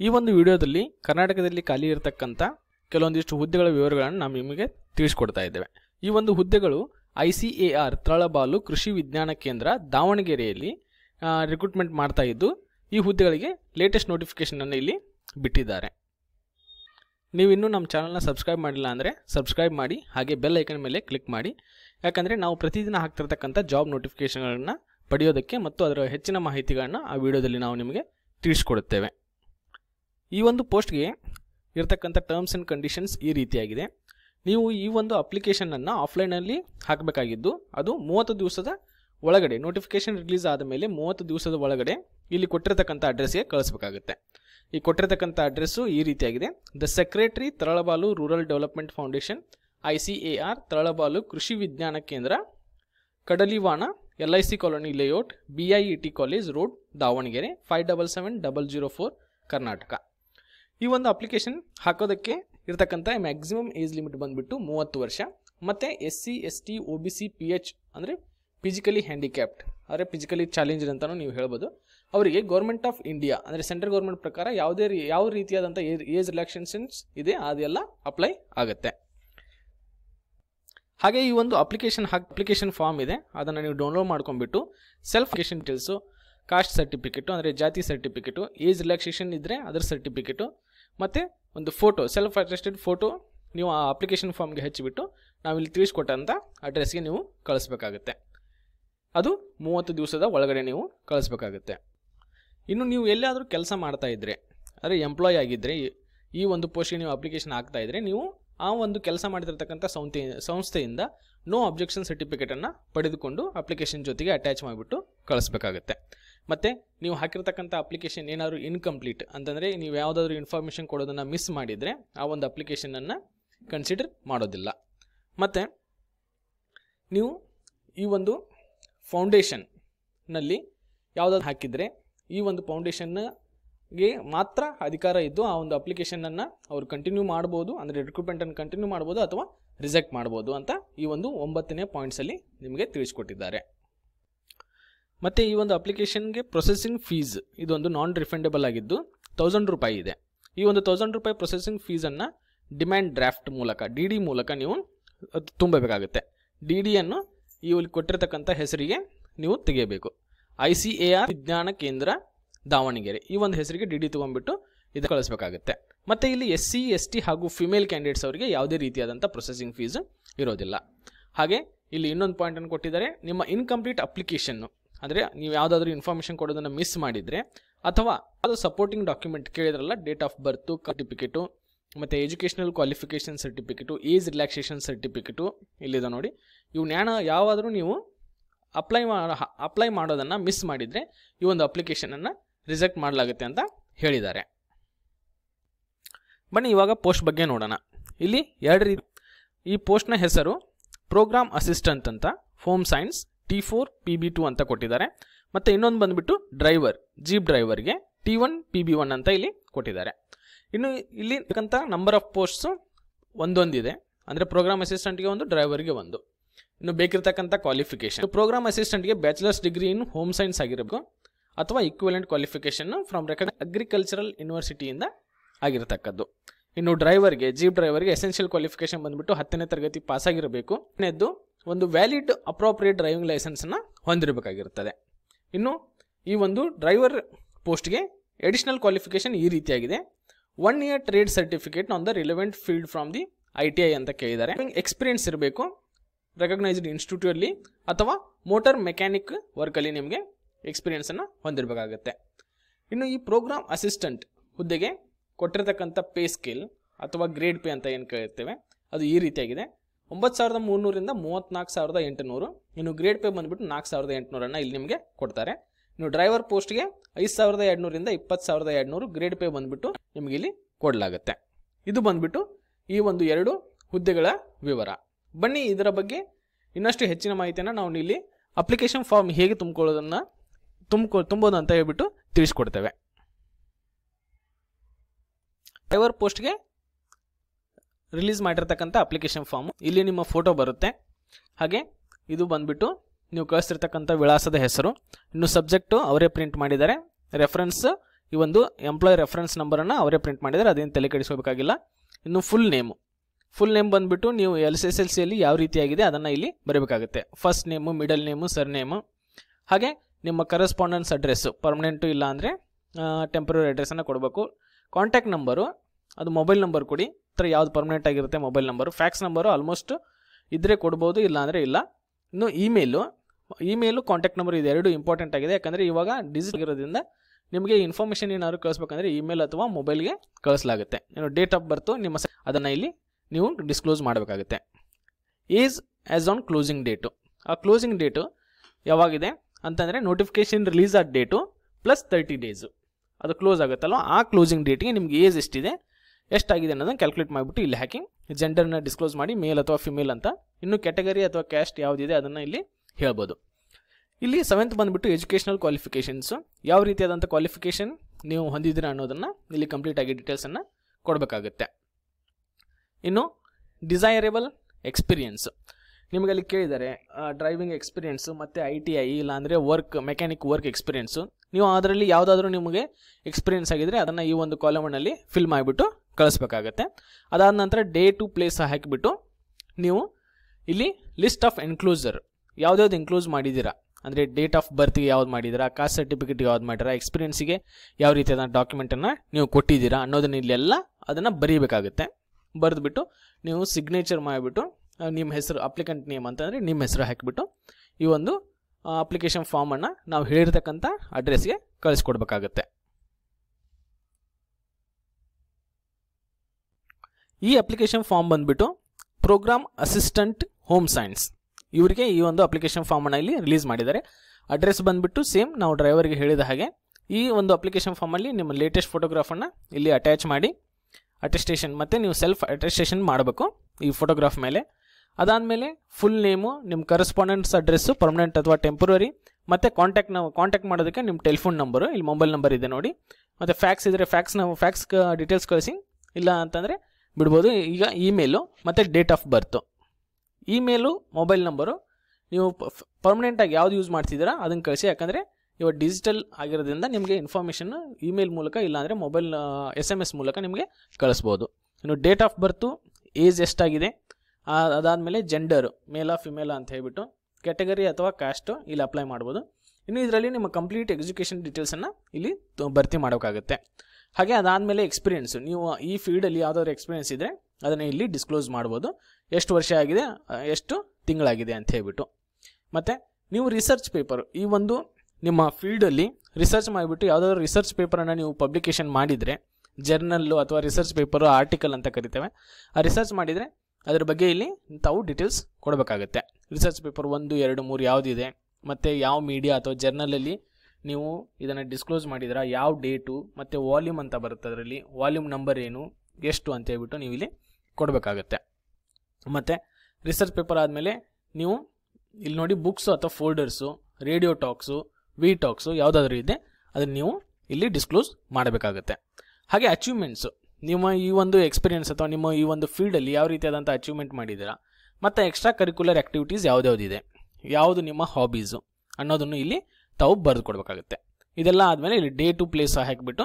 ಈ ಒಂದು ವಿಡಿಯೋದಲ್ಲಿ ಕರ್ನಾಟಕದಲ್ಲಿ ಖಾಲಿ ಇರತಕ್ಕಂಥ ಕೆಲವೊಂದಿಷ್ಟು ಹುದ್ದೆಗಳ ವಿವರಗಳನ್ನು ನಾವು ನಿಮಗೆ ತಿಳಿಸ್ಕೊಡ್ತಾ ಇದ್ದೇವೆ. ಈ ಒಂದು ಹುದ್ದೆಗಳು I C A R, Taralabalu Krishi Vigyan Kendra, ದಾವಣಗೆರೆಯಲ್ಲಿ ರಿಕ್ರೂಟ್ಮೆಂಟ್ ಮಾಡ್ತಾ ಇದ್ದು, ಈ ಹುದ್ದೆಗಳಿಗೆ ಲೇಟೆಸ್ಟ್ ನೋಟಿಫಿಕೇಷನನ್ನು ಇಲ್ಲಿ ಬಿಟ್ಟಿದ್ದಾರೆ. ನೀವು ಇನ್ನೂ ನಮ್ಮ ಚಾನಲ್ನ ಸಬ್ಸ್ಕ್ರೈಬ್ ಮಾಡಿಲ್ಲ ಅಂದರೆ ಸಬ್ಸ್ಕ್ರೈಬ್ ಮಾಡಿ, ಹಾಗೆ ಬೆಲ್ ಐಕನ್ ಮೇಲೆ ಕ್ಲಿಕ್ ಮಾಡಿ. ಯಾಕಂದರೆ ನಾವು ಪ್ರತಿದಿನ ಹಾಕ್ತಿರ್ತಕ್ಕಂಥ ಜಾಬ್ ನೋಟಿಫಿಕೇಶನ್ಗಳನ್ನು ಪಡೆಯೋದಕ್ಕೆ ಮತ್ತು ಅದರ ಹೆಚ್ಚಿನ ಮಾಹಿತಿಗಳನ್ನು ಆ ವಿಡಿಯೋದಲ್ಲಿ ನಾವು ನಿಮಗೆ ತಿಳಿಸ್ಕೊಡುತ್ತೇವೆ. ಈ ಒಂದು ಪೋಸ್ಟ್ಗೆ ಇರತಕ್ಕಂಥ ಟರ್ಮ್ಸ್ ಆ್ಯಂಡ್ ಕಂಡೀಷನ್ಸ್ ಈ ರೀತಿಯಾಗಿದೆ. ನೀವು ಈ ಒಂದು ಅಪ್ಲಿಕೇಶನನ್ನು ಆಫ್ಲೈನಲ್ಲಿ ಹಾಕಬೇಕಾಗಿದ್ದು, ಅದು ಮೂವತ್ತು ದಿವಸದ ಒಳಗಡೆ ನೋಟಿಫಿಕೇಶನ್ ರಿಲೀಸ್ ಆದ ಮೇಲೆ ಮೂವತ್ತು ದಿವಸದ ಒಳಗಡೆ ಇಲ್ಲಿ ಕೊಟ್ಟಿರತಕ್ಕಂಥ ಅಡ್ರೆಸ್ಗೆ ಕಳಿಸ್ಬೇಕಾಗುತ್ತೆ. ಈ ಕೊಟ್ಟಿರತಕ್ಕಂಥ ಅಡ್ರೆಸ್ಸು ಈ ರೀತಿಯಾಗಿದೆ. The secretary Taralabalu rural development foundation I C A R Taralabalu Krishi Vigyan Kendra ಕಡಲಿವಾಣ L I C colony layout B I E T college road Davangere five double seven double zero four Karnataka ಈ ಒಂದು application ಹಾಕೋದಕ್ಕೆ ಇರತಕ್ಕಂಥ maximum age limit ಬಂದುಬಿಟ್ಟು ಮೂವತ್ತು ವರ್ಷ. ಮತ್ತು S C S T O B C P H ಅಂದರೆ physically handicapped ಅಂದರೆ ಫಿಸಿಕಲಿ ಚಾಲೆಂಜ್ಡ್ ಅಂತಲೂ ನೀವು ಹೇಳ್ಬೋದು. ಅವರಿಗೆ ಗೌರ್ಮೆಂಟ್ ಆಫ್ ಇಂಡಿಯಾ ಅಂದರೆ ಸೆಂಟ್ರಲ್ ಗೌರ್ಮೆಂಟ್ ಪ್ರಕಾರ ಯಾವುದೇ ಯಾವ ರೀತಿಯಾದಂಥ ಏಜ್ ರಿಲ್ಯಾಕ್ಸೇಷನ್ಸ್ ಇದೆ, ಅದೆಲ್ಲ ಅಪ್ಲೈ ಆಗುತ್ತೆ. ಹಾಗೆ ಈ ಒಂದು ಅಪ್ಲಿಕೇಶನ್ ಅಪ್ಲಿಕೇಶನ್ ಫಾರ್ಮ್ ಇದೆ. ಅದನ್ನು ನೀವು ಡೌನ್ಲೋಡ್ ಮಾಡ್ಕೊಂಡ್ಬಿಟ್ಟು self application details caste certificate ಅಂದರೆ ಜಾತಿ ಸರ್ಟಿಫಿಕೇಟು ಏಜ್ ರಿಲ್ಯಾಕ್ಸೇಷನ್ ಇದ್ದರೆ ಅದರ ಸರ್ಟಿಫಿಕೇಟು ಮತ್ತು ಒಂದು ಫೋಟೋ ಸೆಲ್ಫ್ ಅಟ್ರೆಸ್ಟೆಡ್ ಫೋಟೋ ನೀವು ಆ ಅಪ್ಲಿಕೇಶನ್ ಫಾರ್ಮ್ಗೆ ಹಚ್ಚಿಬಿಟ್ಟು ನಾವಿಲ್ಲಿ ತಿಳಿಸ್ಕೊಟ್ಟಂಥ ಅಡ್ರೆಸ್ಗೆ ನೀವು ಕಳಿಸ್ಬೇಕಾಗುತ್ತೆ. ಅದು ಮೂವತ್ತು ದಿವಸದ ಒಳಗಡೆ ನೀವು ಕಳಿಸ್ಬೇಕಾಗುತ್ತೆ. ಇನ್ನು ನೀವು ಎಲ್ಲಾದರೂ ಕೆಲಸ ಮಾಡ್ತಾ ಇದ್ದರೆ ಅಂದರೆ ಎಂಪ್ಲಾಯ್ ಆಗಿದ್ದರೆ ಈ- ಒಂದು ಪೋಸ್ಟ್ಗೆ ನೀವು ಅಪ್ಲಿಕೇಶನ್ ಹಾಕ್ತಾ ನೀವು ಆ ಒಂದು ಕೆಲಸ ಮಾಡಿದಿರ್ತಕ್ಕಂಥ ಸಂಸ್ಥೆ, ಸಂಸ್ಥೆಯಿಂದ ನೋ ಅಬ್ಜೆಕ್ಷನ್ ಸರ್ಟಿಫಿಕೇಟನ್ನು ಪಡೆದುಕೊಂಡು ಅಪ್ಲಿಕೇಶನ್ ಜೊತೆಗೆ ಅಟ್ಯಾಚ್ ಮಾಡಿಬಿಟ್ಟು ಕಳಿಸ್ಬೇಕಾಗುತ್ತೆ. ಮತ್ತು ನೀವು ಹಾಕಿರ್ತಕ್ಕಂಥ ಅಪ್ಲಿಕೇಶನ್ ಏನಾದರೂ ಇನ್ಕಂಪ್ಲೀಟ್ ಅಂತಂದರೆ ನೀವು ಯಾವುದಾದ್ರೂ ಇನ್ಫಾರ್ಮೇಷನ್ ಕೊಡೋದನ್ನು ಮಿಸ್ ಮಾಡಿದರೆ ಆ ಒಂದು ಅಪ್ಲಿಕೇಶನನ್ನು ಕನ್ಸಿಡರ್ ಮಾಡೋದಿಲ್ಲ. ಮತ್ತು ನೀವು ಈ ಒಂದು ಫೌಂಡೇಶನ್ನಲ್ಲಿ ಯಾವುದಾದ್ರು ಹಾಕಿದರೆ ಈ ಒಂದು ಫೌಂಡೇಶನ್ಗೆ ಮಾತ್ರ ಅಧಿಕಾರ ಇದ್ದು ಆ ಒಂದು ಅಪ್ಲಿಕೇಶನನ್ನು ಅವರು ಕಂಟಿನ್ಯೂ ಮಾಡ್ಬೋದು, ಅಂದರೆ ರಿಕ್ರೂಟ್ಮೆಂಟನ್ನು ಕಂಟಿನ್ಯೂ ಮಾಡ್ಬೋದು ಅಥವಾ ರಿಜೆಕ್ಟ್ ಮಾಡ್ಬೋದು ಅಂತ ಈ ಒಂದು ಒಂಬತ್ತನೇ ಪಾಯಿಂಟ್ಸಲ್ಲಿ ನಿಮಗೆ ತಿಳಿಸ್ಕೊಟ್ಟಿದ್ದಾರೆ. ಮತ್ತು ಈ ಒಂದು ಅಪ್ಲಿಕೇಶನ್ಗೆ ಪ್ರೊಸೆಸಿಂಗ್ ಫೀಸ್ ಇದೊಂದು ನಾನ್ ರಿಫಂಡೇಬಲ್ ಆಗಿದ್ದು ತೌಸಂಡ್ ರೂಪಾಯಿ ಇದೆ. ಈ ಒಂದು ತೌಸಂಡ್ ರೂಪಾಯಿ ಪ್ರೊಸೆಸಿಂಗ್ ಫೀಸನ್ನು ಡಿಮ್ಯಾಂಡ್ ಡ್ರಾಫ್ಟ್ ಮೂಲಕ ಡಿ ಡಿ ಮೂಲಕ ನೀವು ತುಂಬಬೇಕಾಗುತ್ತೆ. ಡಿ ಡಿಯನ್ನು ಈ ಕೊಟ್ಟಿರ್ತಕ್ಕಂಥ ಹೆಸರಿಗೆ ನೀವು ತೆಗೆಯಬೇಕು. ಐ ಸಿ ಎ ಆರ್ ವಿಜ್ಞಾನ ಕೇಂದ್ರ ದಾವಣಗೆರೆ, ಈ ಒಂದು ಹೆಸರಿಗೆ ಡಿ ಡಿ ತೊಗೊಂಡ್ಬಿಟ್ಟು ಇದು ಕಳಿಸ್ಬೇಕಾಗುತ್ತೆ. ಮತ್ತು ಇಲ್ಲಿ ಎಸ್ ಸಿ ಎಸ್ ಟಿ ಹಾಗೂ ಫಿಮೇಲ್ ಕ್ಯಾಂಡಿಡೇಟ್ಸ್ ಅವರಿಗೆ ಯಾವುದೇ ರೀತಿಯಾದಂಥ ಪ್ರೊಸೆಸಿಂಗ್ ಫೀಸ್ ಇರೋದಿಲ್ಲ. ಹಾಗೆ ಇಲ್ಲಿ ಇನ್ನೊಂದು ಪಾಯಿಂಟನ್ನು ಕೊಟ್ಟಿದ್ದಾರೆ, ನಿಮ್ಮ ಇನ್ಕಂಪ್ಲೀಟ್ ಅಪ್ಲಿಕೇಶನ್ನು ಅಂದರೆ ನೀವು ಯಾವುದಾದ್ರೂ ಇನ್ಫಾರ್ಮೇಷನ್ ಕೊಡೋದನ್ನು ಮಿಸ್ ಮಾಡಿದರೆ ಅಥವಾ ಅದು ಸಪೋರ್ಟಿಂಗ್ ಡಾಕ್ಯುಮೆಂಟ್ ಕೇಳಿದ್ರಲ್ಲ ಡೇಟ್ ಆಫ್ ಬರ್ತು ಸರ್ಟಿಫಿಕೇಟು ಮತ್ತು educational qualification certificate age relaxation certificate ಇಲ್ಲಿದೆ ನೋಡಿ. ಇವು ನ್ಯಾಣ ಯಾವಾದರೂ ನೀವು ಅಪ್ಲೈ ಮಾ ಅಪ್ಲೈ ಮಾಡೋದನ್ನು ಮಿಸ್ ಮಾಡಿದರೆ ಈ ಒಂದು ಅಪ್ಲಿಕೇಶನನ್ನು ರಿಜೆಕ್ಟ್ ಮಾಡಲಾಗುತ್ತೆ ಅಂತ ಹೇಳಿದ್ದಾರೆ. ಬನ್ನಿ, ಇವಾಗ ಪೋಸ್ಟ್ ಬಗ್ಗೆ ನೋಡೋಣ. ಇಲ್ಲಿ ಎರಡು ರೀತಿ ಈ ಪೋಸ್ಟ್ನ ಹೆಸರು ಪ್ರೋಗ್ರಾಮ್ ಅಸಿಸ್ಟೆಂಟ್ ಅಂತ home science T four P B two ಅಂತ ಕೊಟ್ಟಿದ್ದಾರೆ. ಮತ್ತು ಇನ್ನೊಂದು ಬಂದುಬಿಟ್ಟು ಡ್ರೈವರ್ ಜೀಪ್ ಡ್ರೈವರ್ಗೆ T one P B one ಅಂತ ಇಲ್ಲಿ ಕೊಟ್ಟಿದ್ದಾರೆ. ಇನ್ನು ಇಲ್ಲಿ ಇರ್ತಕ್ಕಂಥ ನಂಬರ್ ಆಫ್ ಪೋಸ್ಟ್ಸು ಒಂದೊಂದಿದೆ. ಅಂದರೆ ಪ್ರೋಗ್ರಾಮ್ ಅಸಿಸ್ಟೆಂಟ್ಗೆ ಒಂದು ಡ್ರೈವರ್ಗೆ ಒಂದು. ಇನ್ನು ಬೇಕಿರ್ತಕ್ಕಂಥ qualification program ಅಸಿಸ್ಟೆಂಟ್ಗೆ bachelors degree in home science ಆಗಿರಬೇಕು. ಅಥವಾ ಇಕ್ವಲೆಂಟ್ ಕ್ವಾಲಿಫಿಕೇಷನ್ ಫ್ರಮ್ ರೆಕಡ್ ಅಗ್ರಿಕಲ್ಚರಲ್ ಯೂನಿವರ್ಸಿಟಿಯಿಂದ ಆಗಿರತಕ್ಕದ್ದು. ಇನ್ನು ಡ್ರೈವರ್ಗೆ ಜೀಪ್ ಡ್ರೈವರ್ಗೆ ಎಸೆನ್ಷಿಯಲ್ ಕ್ವಾಲಿಫಿಕೇಷನ್ ಬಂದ್ಬಿಟ್ಟು ಹತ್ತನೇ ತರಗತಿ ಪಾಸ್ ಆಗಿರಬೇಕು. ಇನ್ನೆದ್ದು ಒಂದು ವ್ಯಾಲಿಡ್ ಅಪ್ರೋಪ್ರಿಯೇಟ್ ಡ್ರೈವಿಂಗ್ ಲೈಸೆನ್ಸನ್ನು ಹೊಂದಿರಬೇಕಾಗಿರುತ್ತದೆ. ಇನ್ನು ಈ ಒಂದು ಡ್ರೈವರ್ ಪೋಸ್ಟ್ಗೆ ಎಡಿಷನಲ್ ಕ್ವಾಲಿಫಿಕೇಷನ್ ಈ ರೀತಿಯಾಗಿದೆ. One year trade certificate on the relevant field from the I T I ಅಂತ ಕೇಳಿದ್ದಾರೆ. ಎಕ್ಸ್ಪೀರಿಯನ್ಸ್ ಇರಬೇಕು ರೆಕಗ್ನೈಸ್ಡ್ ಇನ್ಸ್ಟಿಟ್ಯೂಟಲ್ಲಿ ಅಥವಾ ಮೋಟರ್ ಮೆಕ್ಯಾನಿಕ್ ವರ್ಕಲ್ಲಿ ನಿಮಗೆ ಎಕ್ಸ್ಪೀರಿಯನ್ಸನ್ನು ಹೊಂದಿರಬೇಕಾಗತ್ತೆ. ಇನ್ನು ಈ ಪ್ರೋಗ್ರಾಮ್ ಅಸಿಸ್ಟೆಂಟ್ ಹುದ್ದೆಗೆ ಕೊಟ್ಟಿರತಕ್ಕಂಥ ಪೇ ಸ್ಕೇಲ್ ಅಥವಾ ಗ್ರೇಡ್ ಪೇ ಅಂತ ಏನು ಕೇಳಿರ್ತೇವೆ ಅದು ಈ ರೀತಿಯಾಗಿದೆ. ಒಂಬತ್ತು ಸಾವಿರದ ಮೂರುನೂರಿಂದ ಮೂವತ್ತ್ನಾಲ್ಕು ಸಾವಿರದ ಎಂಟುನೂರು. ಇನ್ನು ಗ್ರೇಡ್ ಪೇ ಬಂದುಬಿಟ್ಟು ನಾಲ್ಕು ಸಾವಿರದ ಎಂಟುನೂರನ್ನು ಇಲ್ಲಿ ನಿಮಗೆ ಕೊಡ್ತಾರೆ. ಇನ್ನು ಡ್ರೈವರ್ ಪೋಸ್ಟ್ಗೆ ಐದು ಸಾವಿರದ ಎರಡುನೂರಿಂದ ಇಪ್ಪತ್ತು ಸಾವಿರದ ಎರಡುನೂರು ಗ್ರೇಡ್ ಪೇ ಬಂದುಬಿಟ್ಟು ನಿಮಗೆ ಇಲ್ಲಿ ಕೊಡಲಾಗುತ್ತೆ. ಇದು ಬಂದುಬಿಟ್ಟು ಈ ಒಂದು ಎರಡು ಹುದ್ದೆಗಳ ವಿವರ. ಬನ್ನಿ ಇದರ ಬಗ್ಗೆ ಇನ್ನಷ್ಟು ಹೆಚ್ಚಿನ ಮಾಹಿತಿಯನ್ನು ನಾವು ಇಲ್ಲಿ ಅಪ್ಲಿಕೇಶನ್ ಫಾರ್ಮ್ ಹೇಗೆ ತುಂಬಿಕೊಳ್ಳೋದನ್ನು ತುಂಬ್ಕೊ, ತುಂಬೋದು ಅಂತ ಹೇಳ್ಬಿಟ್ಟು ತಿಳಿಸ್ಕೊಡ್ತೇವೆ. ಡ್ರೈವರ್ ಪೋಸ್ಟ್ಗೆ ರಿಲೀಸ್ ಮಾಡಿರ್ತಕ್ಕಂಥ ಅಪ್ಲಿಕೇಶನ್ ಫಾರ್ಮ್. ಇಲ್ಲಿ ನಿಮ್ಮ ಫೋಟೋ ಬರುತ್ತೆ. ಹಾಗೆ ಇದು ಬಂದ್ಬಿಟ್ಟು ನೀವು ಕಳಿಸ್ತಿರ್ತಕ್ಕಂಥ ವಿಳಾಸದ ಹೆಸರು. ಇನ್ನು ಸಬ್ಜೆಕ್ಟು ಅವರೇ ಪ್ರಿಂಟ್ ಮಾಡಿದ್ದಾರೆ. ರೆಫರೆನ್ಸ್, ಈ ಒಂದು ಎಂಪ್ಲಾಯ್ ರೆಫರೆನ್ಸ್ ನಂಬರನ್ನು ಅವರೇ ಪ್ರಿಂಟ್ ಮಾಡಿದ್ದಾರೆ. ಅದೇನು ತಲೆ ಕೆಡಿಸ್ಕೋಬೇಕಾಗಿಲ್ಲ ಇನ್ನು ಫುಲ್ ನೇಮು. ಫುಲ್ ನೇಮ್ ಬಂದುಬಿಟ್ಟು ನೀವು ಎಲ್ ಎಸ್ ಎಲ್ ಸಿಯಲ್ಲಿ ಯಾವ ರೀತಿಯಾಗಿದೆ ಅದನ್ನು ಇಲ್ಲಿ ಬರಬೇಕಾಗುತ್ತೆ. First name, middle name, surname. ಹಾಗೆ ನಿಮ್ಮ ಕರೆಸ್ಪಾಂಡೆನ್ಸ್ ಅಡ್ರೆಸ್ಸು. ಪರ್ಮನೆಂಟು ಇಲ್ಲ ಅಂದರೆ ಟೆಂಪ್ರರಿ ಅಡ್ರೆಸ್ಸನ್ನು ಕೊಡಬೇಕು. ಕಾಂಟ್ಯಾಕ್ಟ್ ನಂಬರು, ಅದು ಮೊಬೈಲ್ ನಂಬರ್ ಕೊಡಿ. ಥರ ಯಾವ್ದು ಪರ್ಮನೆಂಟ್ ಆಗಿರುತ್ತೆ mobile number fax number almost ಇದ್ದರೆ ಕೊಡ್ಬೋದು ಇಲ್ಲ ಅಂದರೆ ಇಲ್ಲ. ಇನ್ನು ಇಮೇಲು ಇಮೇಲು ಕಾಂಟ್ಯಾಕ್ಟ್ ನಂಬರ್ ಇದೆರಡು ಇಂಪಾರ್ಟೆಂಟ್ ಆಗಿದೆ. ಯಾಕಂದರೆ ಇವಾಗ ಡಿಜಿಟಲ್ ಆಗಿರೋದ್ರಿಂದ ನಿಮಗೆ ಇನ್ಫಾರ್ಮೇಷನ್ ಏನಾದರೂ ಕಳಿಸ್ಬೇಕಂದ್ರೆ ಇಮೇಲ್ ಅಥವಾ ಮೊಬೈಲ್ಗೆ ಕಳಿಸಲಾಗುತ್ತೆ. ಏನು ಡೇಟ್ ಆಫ್ ಬರ್ತು ನಿಮ್ಮ ಅದನ್ನು ಇಲ್ಲಿ ನೀವು ಡಿಸ್ಕ್ಲೋಸ್ ಮಾಡಬೇಕಾಗುತ್ತೆ. Is as on closing date ಆ ಕ್ಲೋಸಿಂಗ್ ಡೇಟು ಯಾವಾಗಿದೆ ಅಂತಂದರೆ ನೋಟಿಫಿಕೇಷನ್ ರಿಲೀಸ್ ಆದ ಡೇಟು ಪ್ಲಸ್ ತರ್ಟಿ ಡೇಸು ಅದು ಕ್ಲೋಸ್ ಆಗುತ್ತಲ್ವ? ಆ ಕ್ಲೋಸಿಂಗ್ ಡೇಟಿಗೆ ನಿಮ್ಗೆ ಏಜ್ ಎಷ್ಟಿದೆ? ಎಷ್ಟಾಗಿದೆ ಅನ್ನೋದನ್ನು ಕ್ಯಾಲ್ಕುಲೇಟ್ ಮಾಡಿಬಿಟ್ಟು ಇಲ್ಲಿ ಹಾಕಿ ಜೆಂಡರ್ನ ಡಿಸ್ಕ್ಲೋಸ್ ಮಾಡಿ ಮೇಲ್ ಅಥವಾ ಫಿಮೇಲ್ ಅಂತ. ಇನ್ನು ಕ್ಯಾಟಗರಿ ಅಥವಾ ಕ್ಯಾಸ್ಟ್ ಯಾವುದಿದೆ ಅದನ್ನು ಇಲ್ಲಿ ಹೇಳ್ಬೋದು. ಇಲ್ಲಿ ಸೆವೆಂತ್ ಬಂದುಬಿಟ್ಟು ಎಜುಕೇಷನಲ್ ಕ್ವಾಲಿಫಿಕೇಷನ್ಸು ಯಾವ ರೀತಿಯಾದಂಥ ಕ್ವಾಲಿಫಿಕೇಷನ್ ನೀವು ಹೊಂದಿದ್ದೀರಾ ಅನ್ನೋದನ್ನು ಇಲ್ಲಿ ಕಂಪ್ಲೀಟಾಗಿ ಡೀಟೇಲ್ಸನ್ನು ಕೊಡಬೇಕಾಗುತ್ತೆ. ಇನ್ನು ಡಿಸೈರೇಬಲ್ ಎಕ್ಸ್ಪೀರಿಯನ್ಸ್ ನಿಮಗಲ್ಲಿ ಕೇಳಿದ್ದಾರೆ ಡ್ರೈವಿಂಗ್ ಎಕ್ಸ್ಪೀರಿಯೆನ್ಸು ಮತ್ತು ಐ ಟಿ ಐ ಇಲ್ಲಾಂದರೆ ವರ್ಕ್ ಮೆಕ್ಯಾನಿಕ್ ವರ್ಕ್ ಎಕ್ಸ್ಪೀರಿಯೆನ್ಸು ನೀವು ಅದರಲ್ಲಿ ಯಾವುದಾದ್ರೂ ನಿಮಗೆ ಎಕ್ಸ್ಪೀರಿಯೆನ್ಸ್ ಆಗಿದ್ದರೆ ಅದನ್ನು ಈ ಒಂದು ಕಾಲಮನಲ್ಲಿ ಫಿಲ್ ಮಾಡಿಬಿಟ್ಟು ಕಳಿಸ್ಬೇಕಾಗತ್ತೆ. ಅದಾದ ನಂತರ ಡೇ ಟು ಪ್ಲೇಸ್ ಹಾಕಿಬಿಟ್ಟು ನೀವು ಇಲ್ಲಿ ಲಿಸ್ಟ್ ಆಫ್ ಎನ್ಕ್ಲೂಸರ್ ಯಾವುದ್ಯಾವ್ದು ಇನ್ಕ್ಲೂಸ್ ಮಾಡಿದ್ದೀರಾ? ಅಂದರೆ ಡೇಟ್ ಆಫ್ ಬರ್ತ್ಗೆ ಯಾವ್ದು ಮಾಡಿದ್ದೀರಾ? ಕಾಸ್ಟ್ ಸರ್ಟಿಫಿಕೇಟ್ಗೆ ಯಾವ್ದು ಮಾಡಿರಾ ಎಕ್ಸ್ಪೀರಿಯೆನ್ಸಿಗೆ ಯಾವ ರೀತಿಯಾದ ಡಾಕ್ಯುಮೆಂಟನ್ನು ನೀವು ಕೊಟ್ಟಿದ್ದೀರಾ ಅನ್ನೋದನ್ನ ಇಲ್ಲೆಲ್ಲ ಅದನ್ನು ಬರೀಬೇಕಾಗುತ್ತೆ. ಬರೆದ್ಬಿಟ್ಟು ನೀವು ಸಿಗ್ನೇಚರ್ ಮಾಡಿಬಿಟ್ಟು ನಿಮ್ಮ ಹೆಸರು ಅಪ್ಲಿಕೆಂಟ್ ನೇಮ್ ಅಂತಂದರೆ ನಿಮ್ಮ ಹೆಸರು ಹಾಕಿಬಿಟ್ಟು ಈ ಒಂದು ಅಪ್ಲಿಕೇಶನ್ ಫಾರ್ಮನ್ನು ನಾವು ಹೇಳಿರ್ತಕ್ಕಂಥ ಅಡ್ರೆಸ್ಗೆ ಕಳಿಸ್ಕೊಡ್ಬೇಕಾಗತ್ತೆ. ಈ ಅಪ್ಲಿಕೇಶನ್ ಫಾರ್ಮ್ ಬಂದುಬಿಟ್ಟು ಪ್ರೋಗ್ರಾಮ್ ಅಸಿಸ್ಟೆಂಟ್ ಹೋಮ್ ಸೈನ್ಸ್ ಇವರಿಗೆ ಈ ಒಂದು ಅಪ್ಲಿಕೇಶನ್ ಫಾರ್ಮನ್ನು ಇಲ್ಲಿ ರಿಲೀಸ್ ಮಾಡಿದ್ದಾರೆ. ಅಡ್ರೆಸ್ ಬಂದುಬಿಟ್ಟು ಸೇಮ್ ನಾವು ಡ್ರೈವರ್ಗೆ ಹೇಳಿದ ಹಾಗೆ ಈ ಒಂದು ಅಪ್ಲಿಕೇಶನ್ ಫಾರ್ಮಲ್ಲಿ ನಿಮ್ಮ ಲೇಟೆಸ್ಟ್ ಫೋಟೋಗ್ರಾಫನ್ನು ಇಲ್ಲಿ ಅಟ್ಯಾಚ್ ಮಾಡಿ ಅಟೆಸ್ಟೇಷನ್ ಮತ್ತು ನೀವು ಸೆಲ್ಫ್ ಅಟೆಸ್ಟೇಷನ್ ಮಾಡಬೇಕು ಈ ಫೋಟೋಗ್ರಾಫ್ ಮೇಲೆ. ಅದಾದಮೇಲೆ ಫುಲ್ ನೇಮು ನಿಮ್ಮ ಕರೆಸ್ಪಾಂಡೆಂಟ್ಸ್ ಅಡ್ರೆಸ್ಸು ಪರ್ಮನೆಂಟ್ ಅಥವಾ ಟೆಂಪ್ರರಿ ಮತ್ತು ಕಾಂಟ್ಯಾಕ್ಟ್ ನಾವು ಕಾಂಟ್ಯಾಕ್ಟ್ ಮಾಡೋದಕ್ಕೆ ನಿಮ್ಮ ಟೆಲಿಫೋನ್ ನಂಬರು ಇಲ್ಲಿ ಮೊಬೈಲ್ ನಂಬರ್ ಇದೆ ನೋಡಿ. ಮತ್ತು ಫ್ಯಾಕ್ಸ್ ಇದ್ದರೆ ಫ್ಯಾಕ್ಸ್ ನಾವು ಫ್ಯಾಕ್ಸ್ ಡೀಟೇಲ್ಸ್ ಕಳಿಸಿ. ಇಲ್ಲ ಅಂತಂದರೆ ಬಿಡ್ಬೋದು. ಈಗ ಇಮೇಲು ಮತ್ತು date of birth email mobile number ನೀವು ಪರ್ಮನೆಂಟಾಗಿ ಯಾವ್ದು ಯೂಸ್ ಮಾಡ್ತಿದ್ದೀರಾ, ಅದನ್ನು ಕಳಿಸಿ. ಯಾಕಂದರೆ ಇವಾಗ ಡಿಜಿಟಲ್ ಆಗಿರೋದ್ರಿಂದ ನಿಮಗೆ ಇನ್ಫಾರ್ಮೇಷನ್ ಇಮೇಲ್ ಮೂಲಕ ಇಲ್ಲಾಂದರೆ ಮೊಬೈಲ್ ಎಸ್ ಎಂ ಎಸ್ ಮೂಲಕ ನಿಮಗೆ ಕಳಿಸ್ಬೋದು. ಇನ್ನು ಡೇಟ್ ಆಫ್ ಬರ್ತು ಏಜ್ ಎಷ್ಟಾಗಿದೆ? ಅದಾದಮೇಲೆ ಜೆಂಡರು ಮೇಲಾ ಫಿಮೇಲಾ ಅಂತ ಹೇಳ್ಬಿಟ್ಟು ಕ್ಯಾಟಗರಿ ಅಥವಾ ಕ್ಯಾಸ್ಟು ಇಲ್ಲಿ ಅಪ್ಲೈ ಮಾಡ್ಬೋದು. ಇನ್ನು ಇದರಲ್ಲಿ ನಿಮ್ಮ ಕಂಪ್ಲೀಟ್ ಎಜುಕೇಷನ್ ಡೀಟೇಲ್ಸನ್ನು ಇಲ್ಲಿ ಭರ್ತಿ ಮಾಡೋಕ್ಕಾಗುತ್ತೆ. ಹಾಗೆ ಅದಾದಮೇಲೆ ಎಕ್ಸ್ಪೀರಿಯೆನ್ಸು ನೀವು ಈ ಫೀಲ್ಡಲ್ಲಿ ಯಾವುದಾದ್ರು ಎಕ್ಸ್ಪೀರಿಯೆನ್ಸ್ ಇದ್ದರೆ ಅದನ್ನು ಇಲ್ಲಿ ಡಿಸ್ಕ್ಲೋಸ್ ಮಾಡ್ಬೋದು. ಎಷ್ಟು ವರ್ಷ ಆಗಿದೆ ಎಷ್ಟು ತಿಂಗಳಾಗಿದೆ ಅಂತ ಹೇಳ್ಬಿಟ್ಟು. ಮತ್ತು ನೀವು ರಿಸರ್ಚ್ ಪೇಪರ್ ಈ ಒಂದು ನಿಮ್ಮ ಫೀಲ್ಡಲ್ಲಿ ರಿಸರ್ಚ್ ಮಾಡಿಬಿಟ್ಟು ಯಾವುದಾದ್ರು ರಿಸರ್ಚ್ ಪೇಪರನ್ನು ನೀವು ಪಬ್ಲಿಕೇಶನ್ ಮಾಡಿದರೆ ಜರ್ನಲ್ಲು ಅಥವಾ ರಿಸರ್ಚ್ ಪೇಪರು ಆರ್ಟಿಕಲ್ ಅಂತ ಕರಿತೇವೆ. ಆ ರಿಸರ್ಚ್ ಮಾಡಿದರೆ ಅದ್ರ ಬಗ್ಗೆ ಇಲ್ಲಿ ತಾವು ಡೀಟೇಲ್ಸ್ ಕೊಡಬೇಕಾಗತ್ತೆ. ರಿಸರ್ಚ್ ಪೇಪರ್ ಒಂದು, ಎರಡು, ಮೂರು ಯಾವುದಿದೆ ಮತ್ತು ಯಾವ ಮೀಡಿಯಾ ಅಥವಾ ಜರ್ನಲಲ್ಲಿ ನೀವು ಇದನ್ನು ಡಿಸ್ಕ್ಲೋಸ್ ಮಾಡಿದ್ರ? ಯಾವ ಡೇಟು ಮತ್ತು ವಾಲ್ಯೂಮ್ ಅಂತ ಬರುತ್ತೆ ಅದರಲ್ಲಿ. ವಾಲ್ಯೂಮ್ ನಂಬರ್ ಏನು? ಎಷ್ಟು ಅಂತ ಹೇಳ್ಬಿಟ್ಟು ನೀವು ಇಲ್ಲಿ ಕೊಡಬೇಕಾಗತ್ತೆ. ಮತ್ತು ರಿಸರ್ಚ್ ಪೇಪರ್ ಆದಮೇಲೆ ನೀವು ಇಲ್ಲಿ ನೋಡಿ ಬುಕ್ಸು ಅಥವಾ ಫೋಲ್ಡರ್ಸು ರೇಡಿಯೋ ಟಾಕ್ಸು ವಿ ಟಾಕ್ಸು ಯಾವುದಾದ್ರೂ ಇದೆ, ಅದನ್ನು ನೀವು ಇಲ್ಲಿ ಡಿಸ್ಕ್ಲೋಸ್ ಮಾಡಬೇಕಾಗತ್ತೆ. ಹಾಗೆ ಅಚೀವ್ಮೆಂಟ್ಸು ನಿಮ್ಮ ಈ ಒಂದು ಎಕ್ಸ್ಪೀರಿಯೆನ್ಸ್ ಅಥವಾ ನಿಮ್ಮ ಈ ಒಂದು ಫೀಲ್ಡಲ್ಲಿ ಯಾವ ರೀತಿಯಾದಂಥ ಅಚೀವ್ಮೆಂಟ್ ಮಾಡಿದ್ದೀರಾ? ಮತ್ತು ಎಕ್ಸ್ಟ್ರಾ ಕರಿಕ್ಯುಲರ್ ಆ್ಯಕ್ಟಿವಿಟೀಸ್ ಯಾವುದ್ಯಾವುದಿದೆ? ಯಾವುದು ನಿಮ್ಮ ಹಾಬೀಸು ಅನ್ನೋದನ್ನು ಇಲ್ಲಿ ತಾವು ಬರೆದು ಕೊಡಬೇಕಾಗುತ್ತೆ. ಇದೆಲ್ಲ ಆದಮೇಲೆ ಇಲ್ಲಿ ಡೇ ಟು ಪ್ಲೇಸ್ ಹಾಕಿಬಿಟ್ಟು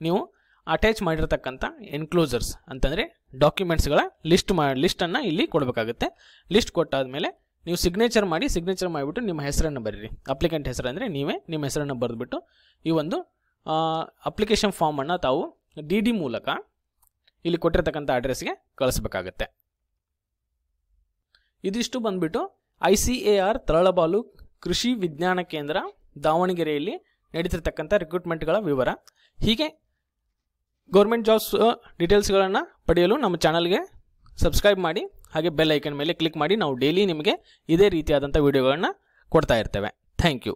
ನೀವು ಅಟ್ಯಾಚ್ ಮಾಡಿರತಕ್ಕಂಥ ಎನ್ಕ್ಲೋಸರ್ಸ್ ಅಂತಂದರೆ ಡಾಕ್ಯುಮೆಂಟ್ಸ್ಗಳ ಲಿಸ್ಟ್ ಮಾ ಲಿಸ್ಟನ್ನು ಇಲ್ಲಿ ಕೊಡಬೇಕಾಗುತ್ತೆ. ಲಿಸ್ಟ್ ಕೊಟ್ಟಾದಮೇಲೆ ನೀವು ಸಿಗ್ನೇಚರ್ ಮಾಡಿ ಸಿಗ್ನೇಚರ್ ಮಾಡಿಬಿಟ್ಟು ನಿಮ್ಮ ಹೆಸರನ್ನು ಬರೀರಿ. ಅಪ್ಲಿಕೆಂಟ್ ಹೆಸರು ಅಂದರೆ ನೀವೇ ನಿಮ್ಮ ಹೆಸರನ್ನು ಬರೆದುಬಿಟ್ಟು ಈ ಒಂದು ಅಪ್ಲಿಕೇಶನ್ ಫಾರ್ಮನ್ನು ತಾವು ಡಿ ಮೂಲಕ ಇಲ್ಲಿ ಕೊಟ್ಟಿರ್ತಕ್ಕಂಥ ಅಡ್ರೆಸ್ಗೆ ಕಳಿಸ್ಬೇಕಾಗತ್ತೆ. ಇದಿಷ್ಟು ಬಂದ್ಬಿಟ್ಟು I C A R Taralabalu Krishi Vigyan Kendra ದಾವಣಗೆರೆಯಲ್ಲಿ ನಡೀತಿರ್ತಕ್ಕಂಥ ರಿಕ್ರೂಟ್ಮೆಂಟ್ಗಳ ವಿವರ. ಹೀಗೆ ಗೌರ್ಮೆಂಟ್ ಜಾಬ್ಸ್ ಡೀಟೇಲ್ಸ್ಗಳನ್ನು ಪಡೆಯಲು ನಮ್ಮ ಚಾನಲ್ಗೆ ಸಬ್ಸ್ಕ್ರೈಬ್ ಮಾಡಿ, ಹಾಗೆ ಬೆಲ್ ಐಕನ್ ಮೇಲೆ ಕ್ಲಿಕ್ ಮಾಡಿ, ನಾವು ಡೈಲಿ ನಿಮಗೆ ಇದೇ ರೀತಿಯಾದಂಥ ವಿಡಿಯೋಗಳನ್ನು ಕೊಡ್ತಾ ಇರ್ತೇವೆ. Thank you